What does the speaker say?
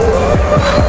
Música